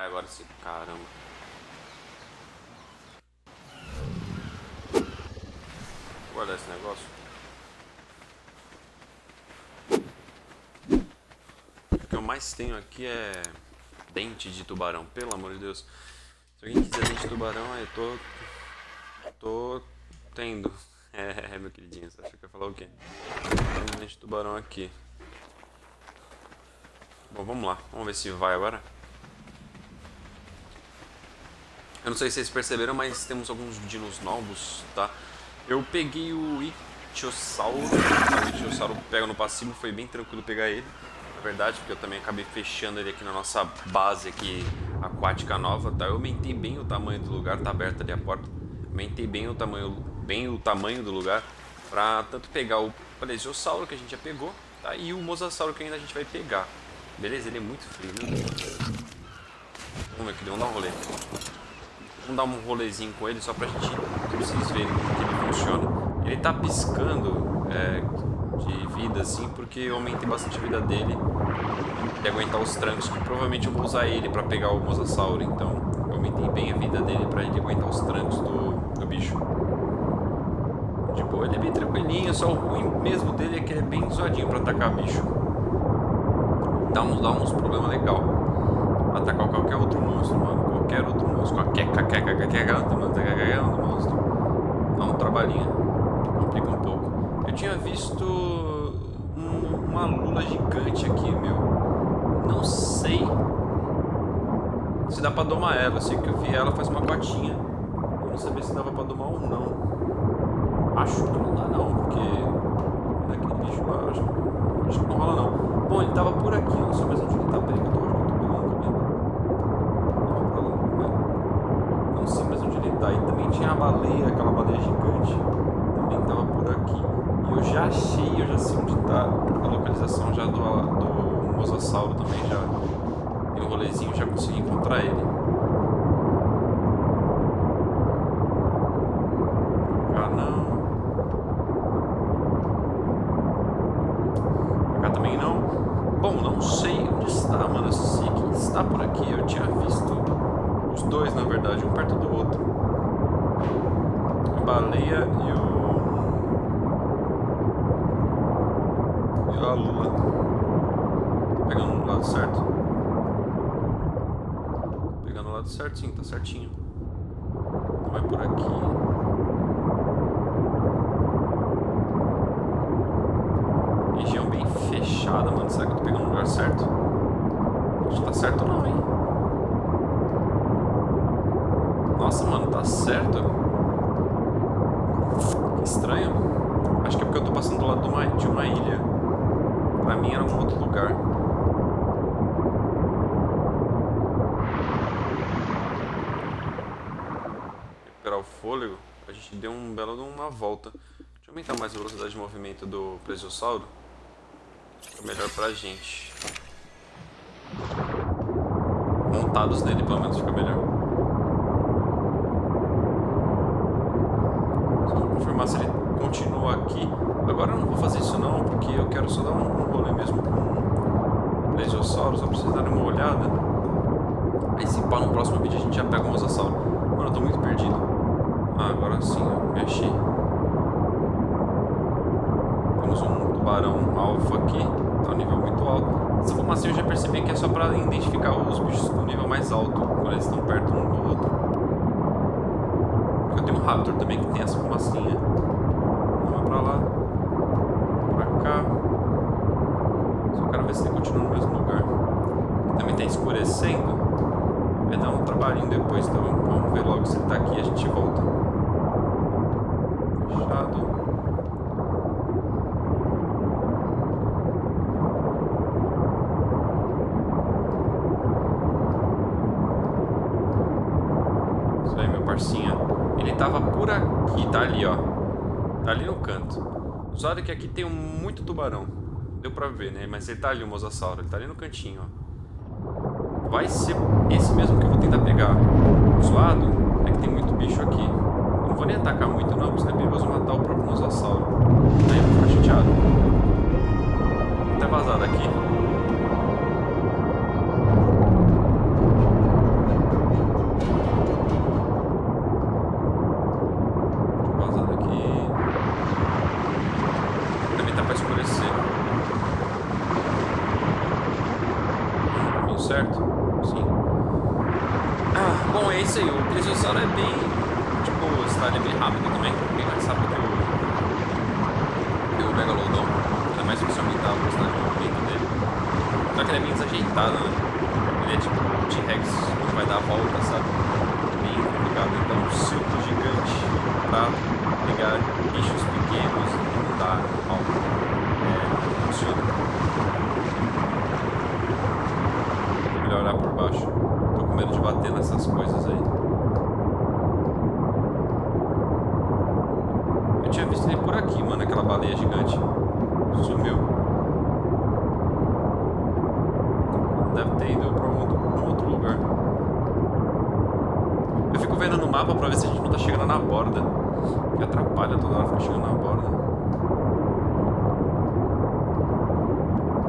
Ai, agora sim. Caramba. Vou guardar esse negócio. O que eu mais tenho aqui é dente de tubarão, pelo amor de Deus. Se alguém quiser dente de tubarão, eu tô. tô tendo. É, meu queridinho, você acha que eu ia falar o quê? Tem dente de tubarão aqui. Bom, vamos lá. Vamos ver se vai agora. Eu não sei se vocês perceberam, mas temos alguns dinos novos, tá? Eu peguei o Ichthyosauro. O Ichthyosauro pega no passivo, foi bem tranquilo pegar ele. Na verdade, porque eu também acabei fechando ele aqui na nossa base aqui aquática nova, tá? Eu aumentei bem o tamanho do lugar, tá aberta ali a porta. Aumentei bem o tamanho bem o tamanho do lugar para tanto pegar o Plesiosauro que a gente já pegou tá? e o Mosasauro que ainda a gente vai pegar. Beleza? Ele é muito frio, né? Vamos ver aqui, dar um rolê. Vamos dar um rolezinho com ele só pra gente, pra vocês verem como que ele funciona. Ele tá piscando é, de vida assim porque eu aumentei bastante a vida dele e aguentar os trancos, que provavelmente eu vou usar ele para pegar o Mosasauro, então eu aumentei bem a vida dele para ele aguentar os trancos do, do bicho. De boa, ele é bem tranquilinho, só o ruim mesmo dele é que ele é bem zoadinho pra atacar bicho. Dá uns, dá uns problemas legal. Atacar qualquer outro monstro, mano. Qualquer outro monstro. Qualquer. Dá um trabalhinho. Complica um pouco. Eu tinha visto um, uma lula gigante aqui, meu. Não sei se dá pra domar ela. Eu sei que eu vi ela faz uma cotinha. Eu não sabia se dava pra domar ou não. Acho que não dá não, porque daquele bicho lá, acho, acho que não rola não. Bom, ele tava por aqui, não sei mais onde ele tá, peraí que eu tô, acho que eu tô pegando também. Não, pra lá, né? Não sei mais onde ele tá. E também tinha a baleia, aquela baleia gigante, também tava por aqui. E eu já achei, eu já sei onde tá a localização já do, do Mosasauro também, já dei um rolezinho, já consegui encontrar ele. Certinho, tá certinho. Então vai por aqui. Região bem fechada, mano. Será que eu tô pegando o lugar certo? Acho que tá certo não, hein? Nossa, mano, tá certo. Que estranho. Acho que é porque eu tô passando do lado de uma, de uma ilha. Pra mim era um outro lugar. Fôlego, a gente deu um belo de uma volta. Deixa eu aumentar mais a velocidade de movimento do plesiosauro. Fica melhor pra gente. Montados nele, pelo menos, fica melhor. Só vou confirmar se ele continua aqui. Agora eu não vou fazer isso não, porque eu quero só dar um rolê mesmo com um plesiosauro, só preciso dar uma olhada. Aí se pá, no próximo vídeo a gente já pega o mosasauro. Mano, eu tô muito perdido. Ah, agora sim, eu me achei. Temos um tubarão alfa aqui, tá um nível muito alto. Essa formação eu já percebi que é só para identificar os bichos com nível mais alto, quando eles estão perto um do outro. Eu tenho um Raptor também que tem essa fumacinha. Vamos pra lá, pra cá. Só quero ver se ele continua no mesmo lugar. Também tá escurecendo. Vai dar um trabalhinho depois, então vamos ver logo se ele tá aqui e a gente volta. Ele tava por aqui, tá ali, ó. Tá ali no canto. Usado que aqui tem muito tubarão. Deu pra ver, né? Mas ele tá ali, o mosasauro. Ele tá ali no cantinho, ó. Vai ser esse mesmo que eu vou tentar pegar. O zoado é que tem muito bicho aqui vou nem atacar muito não, porque senão é perigoso matar o próprio Mosasauro. Aí eu vou ficar chateado. Vou até vazar daqui. Tá tá certo? Sim. Ah, bom, é isso aí. O Plesiosauro é bem Tipo, o style é bem rápido também. Bem mais rápido que o. que o Megalodon. Ainda mais se você aumentar a velocidade de movimento dele. Só que ele é bem desajeitado, né? Ele é tipo o T-Rex quando vai dar a volta, sabe? Bem complicado. Então, um círculo gigante pra pegar bichos pequenos não dá normal. É, funciona. Melhor olhar por baixo. Tô com medo de bater nessas coisas aí. Eu tinha visto ele por aqui, mano, aquela baleia gigante. Sumiu. Deve ter ido pra um outro, lugar. Eu fico vendo no mapa pra ver se a gente não tá chegando na borda. Que atrapalha toda hora ficar chegando na borda.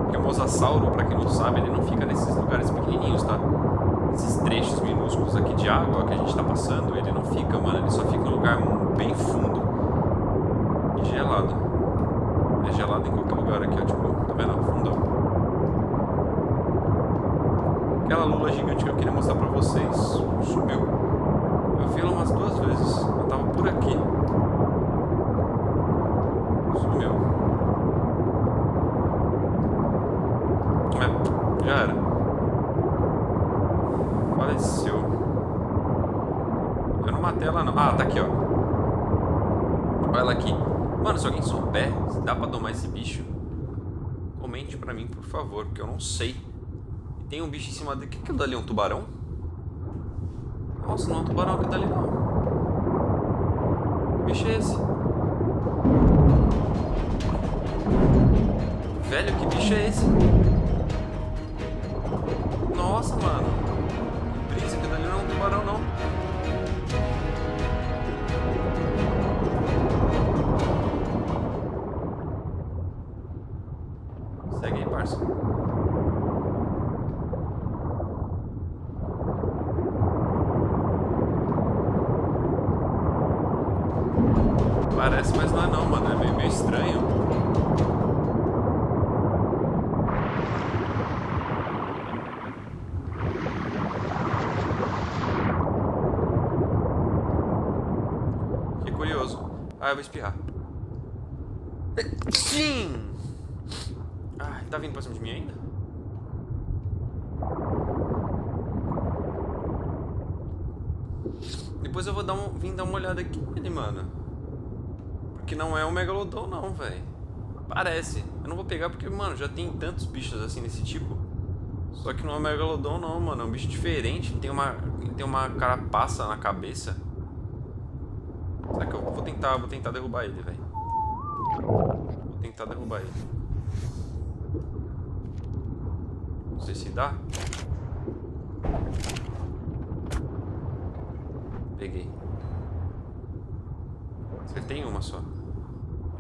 Porque o mosasauro, pra quem não sabe, ele não fica nesses lugares pequenininhos, tá? Esses trechos minúsculos aqui de água que a gente tá passando, ele não fica, mano. Ele só fica em um lugar bem fundo e gelado. É gelado em qualquer lugar aqui, ó. Tipo, tá vendo? Fundão. Aquela lula gigante que eu queria mostrar pra vocês sumiu. Eu vi ela umas duas vezes. Eu tava por aqui. Sumiu. É, já era. Faleceu. Eu não matei ela não. Ah, tá aqui, ó. Olha ela aqui. Mano, se alguém souber se dá pra domar esse bicho, comente pra mim, por favor, porque eu não sei. Tem um bicho em cima dele. O que é aquilo dali? É um tubarão? Nossa, não é um tubarão aquilo dali, não. Que bicho é esse? Velho, que bicho é esse? Nossa, mano. Parece, mas não é não, mano. É meio, meio estranho. Que curioso. Ah, eu vou espirrar. Sim! Ai, tá vindo pra cima de mim ainda? Depois eu vou dar um, vir dar uma olhada aqui mano. Porque não é um megalodon não, velho. Parece. Eu não vou pegar porque, mano, já tem tantos bichos assim desse tipo. Só que não é um megalodon não, mano. É um bicho diferente. Tem uma, tem uma carapaça na cabeça. Será que eu vou tentar, vou tentar derrubar ele, velho? Vou tentar derrubar ele. Não sei se dá. Peguei. Acertei uma só.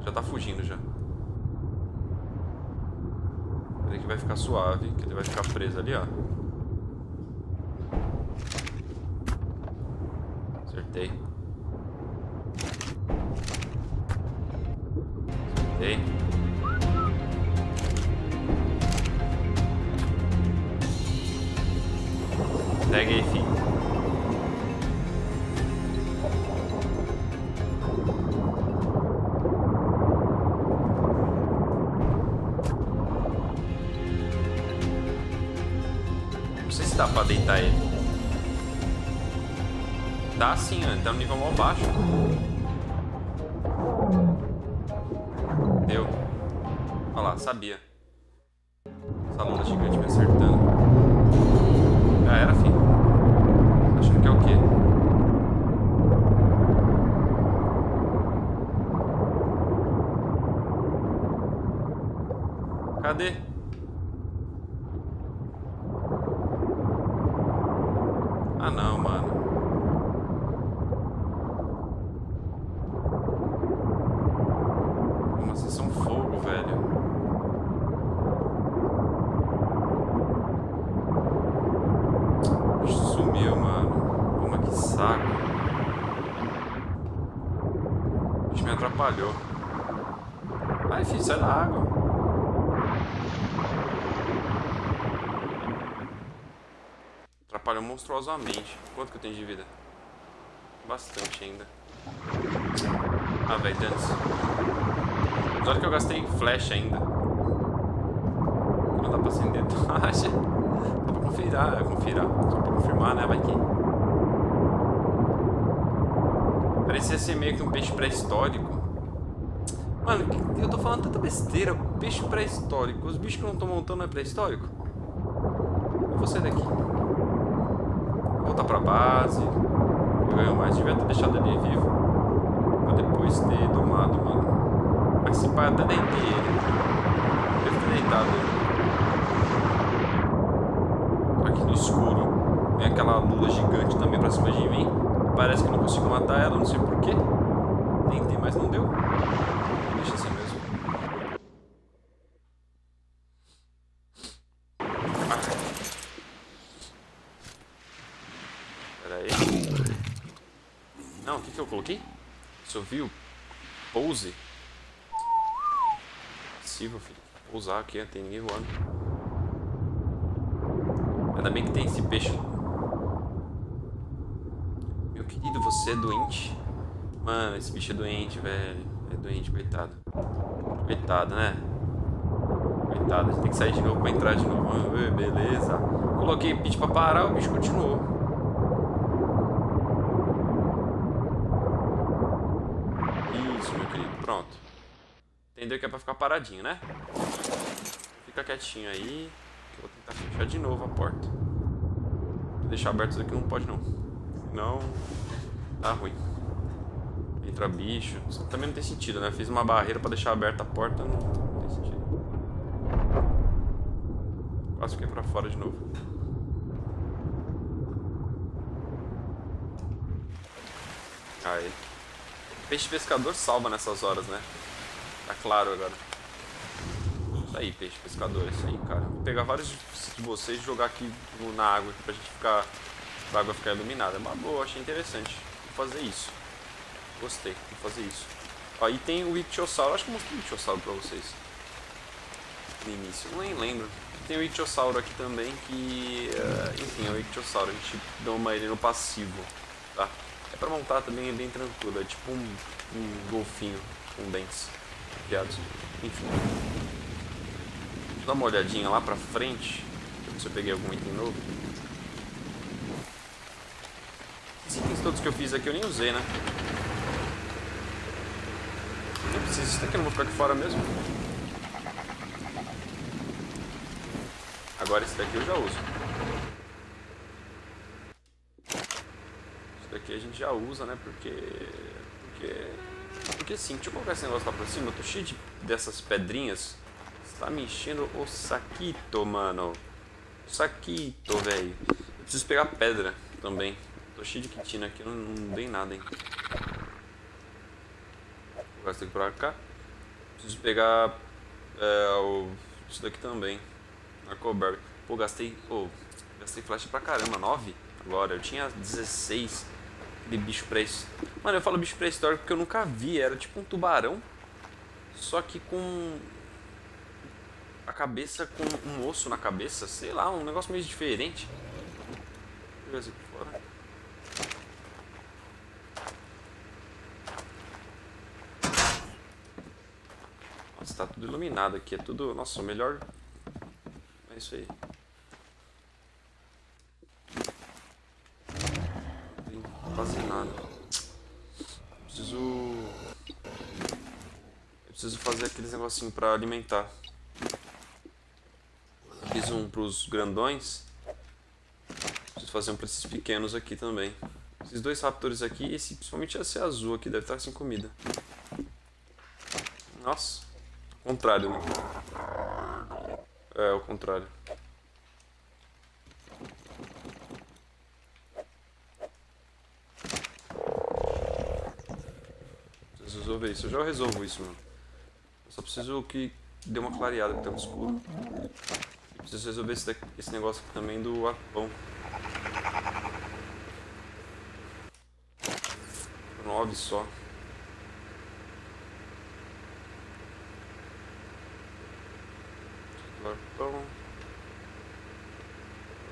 Já tá fugindo já. Peraí que vai ficar suave, que ele vai ficar preso ali, ó. Acertei. Acertei. Segue aí, filho. Tá no nível mal baixo. Deu. Olha lá, sabia. Essa lula gigante me acertando. Já era, filho. Achando que é o quê? Cadê? Ah não, mano. Como vocês são fogo, velho. O bicho Sumiu, mano. Como que saco. O bicho me atrapalhou. Ai, filho, sai da água. Atrapalhou monstruosamente. Quanto que eu tenho de vida? Bastante ainda. Ah, velho. Olha que eu gastei flash ainda. Não dá pra acender tocha. Dá pra conferir, é, conferir. Só pra confirmar, né? Vai que. Parecia ser meio que um peixe pré-histórico. Mano, eu tô falando tanta besteira. Peixe pré-histórico. Os bichos que não estão montando é pré-histórico? Eu sair daqui. Voltar pra base. Eu ganho mais. Devia ter deixado ele vivo. Pra depois ter domado, mano. Mas se pai até deitei ele. Deve ter deitado ele. Aqui no escuro. Vem aquela lula gigante também pra cima de mim. Parece que não consigo matar ela, não sei porquê. Tentei, mas não deu. Deixa assim mesmo. Pera aí. Não, o que, que eu coloquei? Sovio Pose? Possível, filho. Pousar aqui, não tem ninguém voando. Ainda bem que tem esse peixe. Meu querido, você é doente? Mano, esse bicho é doente, velho. É doente, coitado. Coitado, né? Coitado, a gente tem que sair de novo pra entrar de novo. Beleza. Coloquei pitch pra parar, o bicho continuou. Isso, meu querido. Pronto. Entendeu que é pra ficar paradinho, né? Fica quietinho aí. Vou tentar fechar de novo a porta. Deixar aberto isso aqui não pode não. Senão dá ruim. Entra bicho. Isso também não tem sentido, né? Fiz uma barreira pra deixar aberta a porta, não, não tem sentido. Quase fiquei pra fora de novo. Aí. Peixe pescador salva nessas horas, né? Tá claro agora. Isso aí, peixe pescador, isso aí, cara. Vou pegar vários de vocês e jogar aqui na água pra gente ficar. pra água ficar iluminada. É uma boa, achei interessante. Vou fazer isso. Gostei, vou fazer isso. E tem o Ichthyosauro, acho que eu mostrei o Ichthyosauro pra vocês. No início, nem lembro. Tem o Ichthyosauro aqui também que... Uh, enfim, é o Ichthyosauro, a gente dá uma ele no passivo, tá? É pra montar também, é bem tranquilo, é tipo um, um golfinho com dentes enfiados. Enfim. Eu dar uma olhadinha lá pra frente, deixa eu ver se eu peguei algum item novo. Esses itens todos que eu fiz aqui eu nem usei, né? Não precisa, isso daqui eu não vou ficar aqui fora mesmo. Agora esse daqui eu já uso. Esse daqui a gente já usa, né? Porque. Porque. Porque sim, deixa eu colocar esse negócio lá pra cima. Eu tô cheio de, dessas pedrinhas. Está me enchendo o saquito, mano. Saquito, velho. Eu preciso pegar pedra também. Tô cheio de quitina aqui, não, não dei nada, hein. Vou gastar aqui pra cá. Preciso pegar é, o, isso daqui também. Arcoberry. Pô, gastei. Oh, gastei flash pra caramba. 9 agora. Eu tinha 16 de bicho pré Mano, eu falo bicho pré-histórico porque eu nunca vi. Era tipo um tubarão. Só que com. A cabeça com um osso na cabeça. Sei lá, um negócio meio diferente. Deixa eu ver fora. Nossa, tá tudo iluminado aqui. É tudo. Nossa, o melhor. É isso aí. Não tem quase nada. Preciso. Eu preciso fazer aqueles negocinho pra alimentar. Fiz um pros grandões. Preciso fazer um pra esses pequenos aqui também. Esses dois raptors aqui, esse, principalmente esse azul aqui, deve estar sem comida. Nossa. Contrário, né? É, o contrário. Preciso resolver isso. Eu já resolvo isso, mano. Eu só preciso que dê uma clareada que tá escuro. E preciso resolver esse, daqui, esse negócio aqui também do arpão. Nove só.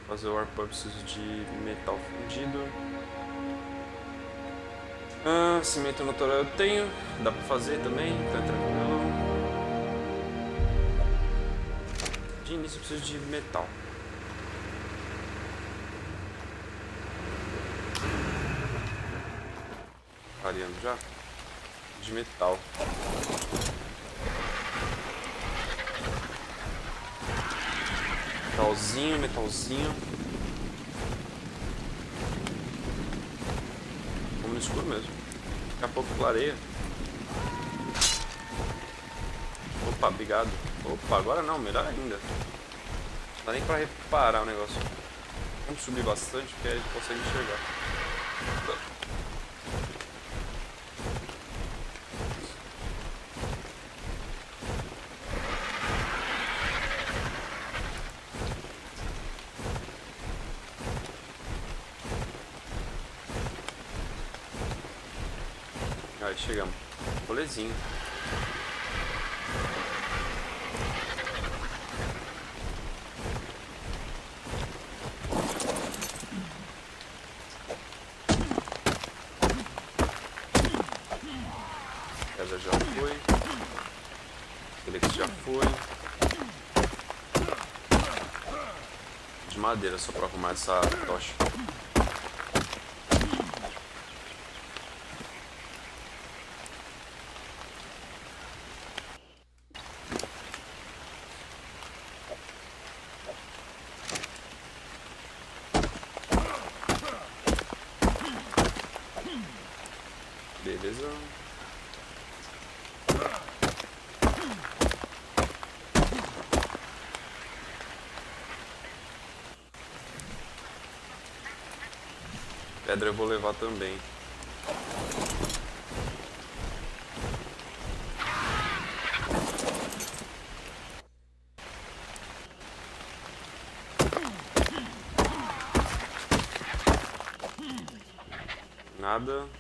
fazer o arpão eu preciso de metal fundido. Ah, cimento natural eu tenho, dá pra fazer também, tá tranquilo. De início eu preciso de metal. Variando já? De metal. Metalzinho, metalzinho. Vamos no escuro mesmo. Daqui a pouco clareia. Opa, obrigado. Opa, agora não, melhor ainda. Não dá nem pra reparar o negócio. Vamos subir bastante, porque aí a gente consegue enxergar. Aí chegamos. Rolezinho. Pedra já foi. Felix já foi. De madeira só pra arrumar essa tocha. Beleza. Pedra eu vou levar também. Nada.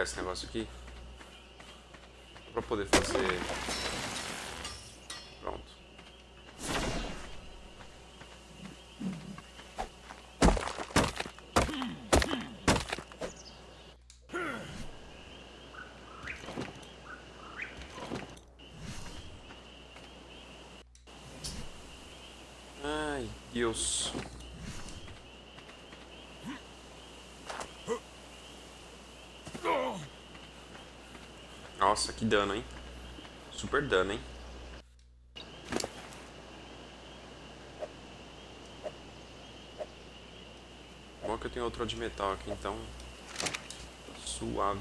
Pegar esse negócio aqui. Pra poder fazer. Pronto. Ai, Deus. Nossa, que dano, hein? Super dano, hein? Bom que eu tenho outro de metal aqui, então... Suave.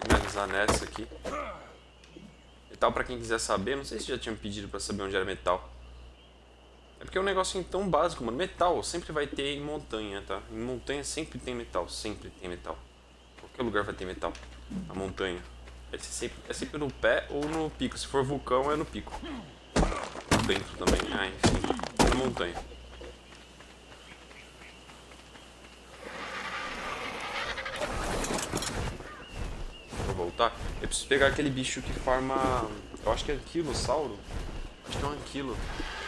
Finalizar nessa aqui. Metal, pra quem quiser saber, não sei se já tinham pedido pra saber onde era metal. É porque é um negocinho tão básico, mano. Metal sempre vai ter em montanha, tá? Em montanha sempre tem metal, sempre tem metal. Qualquer lugar vai ter metal. Na montanha. É sempre, é sempre no pé ou no pico. Se for vulcão, é no pico. Dentro também. Ah, enfim. Na montanha. Vou voltar. Eu preciso pegar aquele bicho que farma. Eu acho que é anquilossauro. Acho que é um anquilo.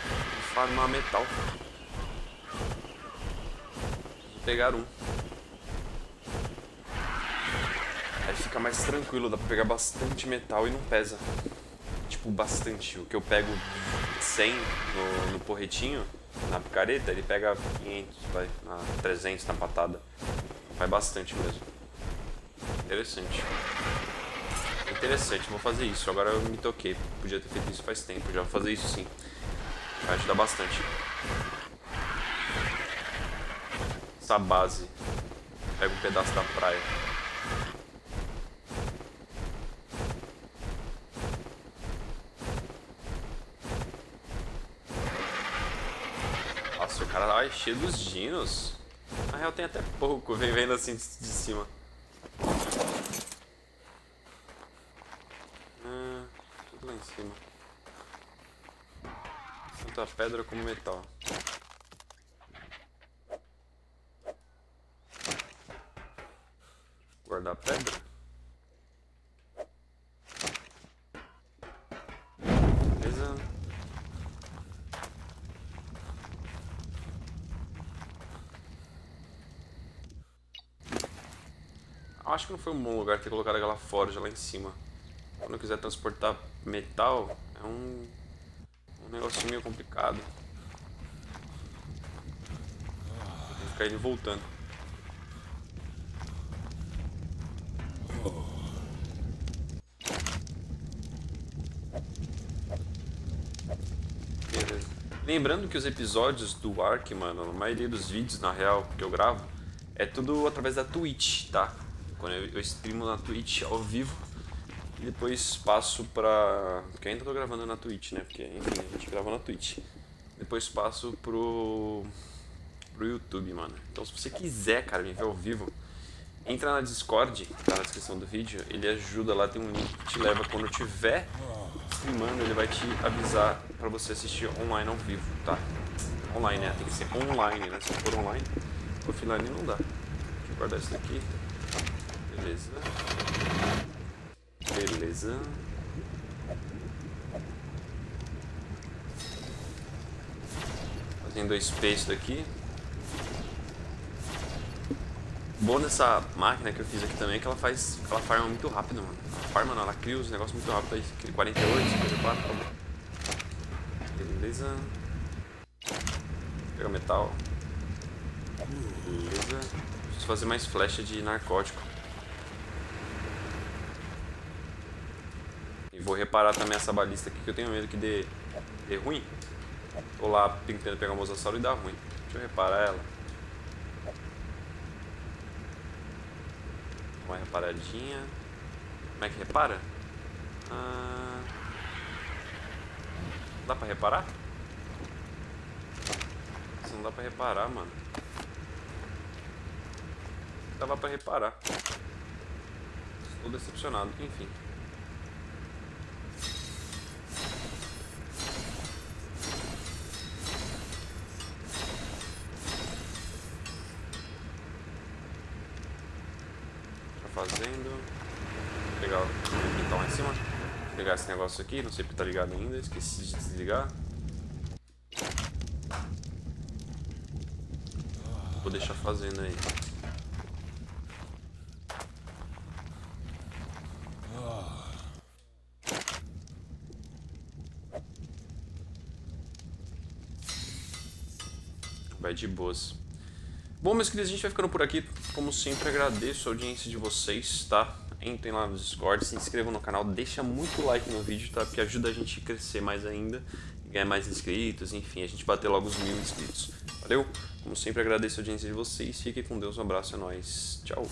Que farma metal. Preciso pegar um. Aí fica mais tranquilo, dá pra pegar bastante metal e não pesa. Tipo, bastante. O que eu pego 100 no, no porretinho, na picareta, ele pega 500, vai, na 300 na patada. Vai bastante mesmo. Interessante. Interessante, vou fazer isso. Agora eu me toquei. Podia ter feito isso faz tempo. Já vou fazer isso sim. Vai ajudar bastante. Essa base. Pega um pedaço da praia. Nossa, o cara lá é cheio dos dinos. Na real tem até pouco, vem vendo assim de cima. Ah, tudo lá em cima. A pedra como metal. Guardar pedra. Acho que não foi um bom lugar ter colocado aquela forja lá em cima. Quando eu quiser transportar metal, é um, um negócio meio complicado. Vou ficar indo e voltando. Beleza. Lembrando que os episódios do Ark, mano, a maioria dos vídeos, na real, que eu gravo, é tudo através da Twitch, tá? Quando eu, eu streamo na Twitch ao vivo e depois passo pra. Porque ainda tô gravando na Twitch, né? Porque enfim, a gente grava na Twitch. Depois passo pro. pro YouTube, mano. Então se você quiser, cara, me ver ao vivo, entra na Discord, tá na descrição do vídeo, ele ajuda lá, tem um link que te leva quando tiver streamando, ele vai te avisar pra você assistir online ao vivo, tá? Online, né? Tem que ser online, né? Se for online, offline não dá. Deixa eu guardar isso daqui. Beleza. Beleza. Fazendo dois space daqui. Bom dessa máquina que eu fiz aqui também é que ela faz. Ela farma muito rápido, mano. Ela farma não, ela cria os negócios muito rápido aí. 48, 54, tá. Beleza. Pega metal. Beleza. Preciso fazer mais flecha de narcótico. Vou reparar também essa balista aqui que eu tenho medo que dê, dê ruim. Tô lá tentando pegar o mosassauro e dá ruim. Deixa eu reparar ela. Uma reparadinha. Como é que repara? Ah... Dá pra reparar? Isso não dá pra reparar, mano. Dava pra reparar. Estou decepcionado, enfim. fazendo. Vou pegar o metal lá em cima. Pegar esse negócio aqui, não sei porque tá ligado ainda, esqueci de desligar. Vou deixar fazendo aí. Vai de boas. Bom, meus queridos, a gente vai ficando por aqui. Como sempre, agradeço a audiência de vocês, tá? Entrem lá no Discord, se inscrevam no canal, deixa muito like no vídeo, tá? Que ajuda a gente a crescer mais ainda, ganhar mais inscritos, enfim, a gente bater logo os mil inscritos. Valeu? Como sempre, agradeço a audiência de vocês. Fiquem com Deus, um abraço, é nóis. Tchau.